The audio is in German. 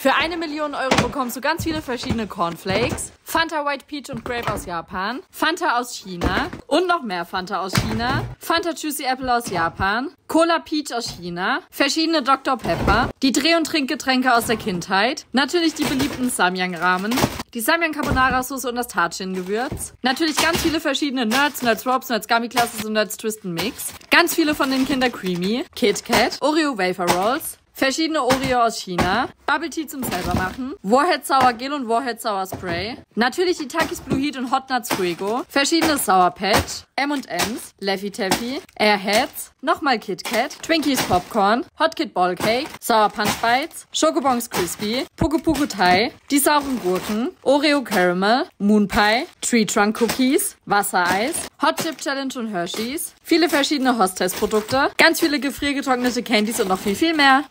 Für eine Million Euro bekommst du ganz viele verschiedene Cornflakes, Fanta White Peach und Grape aus Japan, Fanta aus China und noch mehr Fanta aus China, Fanta Juicy Apple aus Japan, Cola Peach aus China, verschiedene Dr. Pepper, die Dreh- und Trinkgetränke aus der Kindheit, natürlich die beliebten Samyang-Ramen, die Samyang Carbonara Soße und das Tarchin-Gewürz, natürlich ganz viele verschiedene Nerds, Nerds Robs, Nerds Gummy Classes und Nerds Twist Mix, ganz viele von den Kinder Creamy, Kit Kat, Oreo Wafer Rolls, Verschiedene Oreo aus China. Bubble Tea zum selber machen. Warhead Sour Gel und Warhead Sour Spray. Natürlich die Takis Blue Heat und Hot Nuts Fuego. Verschiedene Sour Patch. M&M's. Laffy Taffy. Airheads. Nochmal Kit Kat. Twinkies Popcorn. Hot Kit Ball Cake. Sour Punch Bites. Schokobons Crispy. Puku Puku Thai. Die sauren Gurken. Oreo Caramel. Moon Pie. Tree Trunk Cookies. Wassereis. Hot Chip Challenge und Hershey's. Viele verschiedene Hostess Produkte. Ganz viele gefriergetrocknete Candies und noch viel, viel mehr.